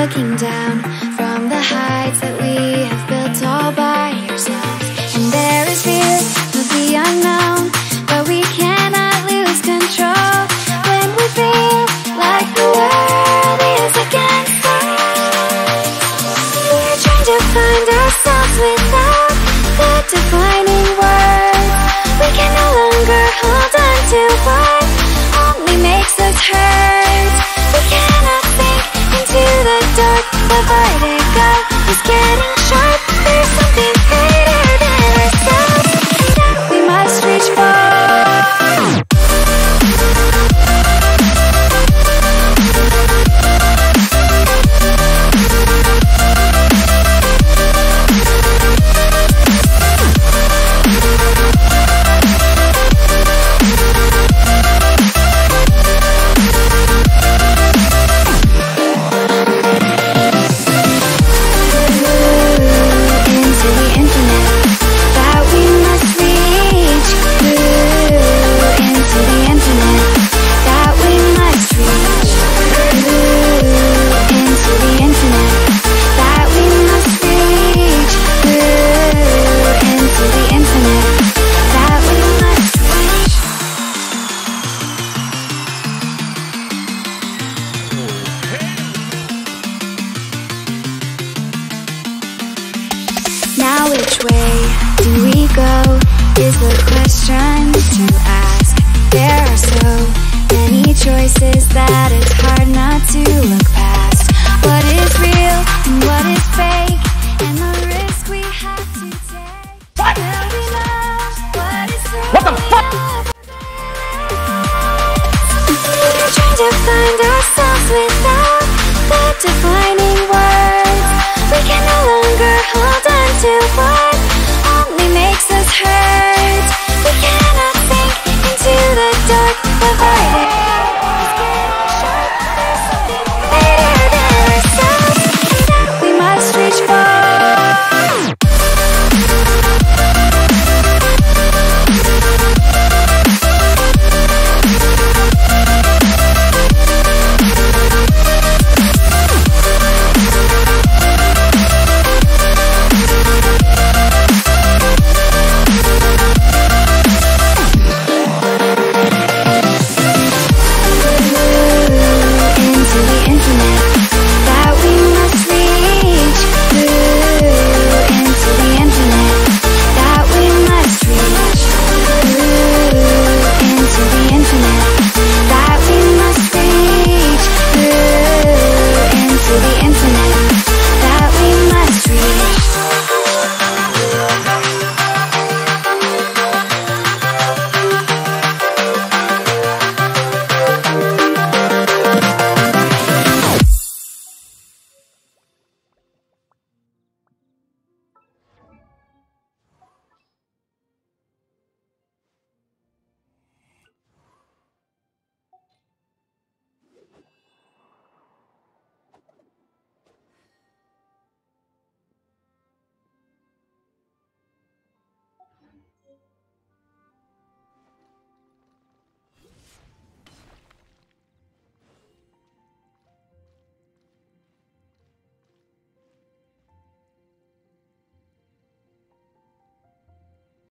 looking down from the heights that we have go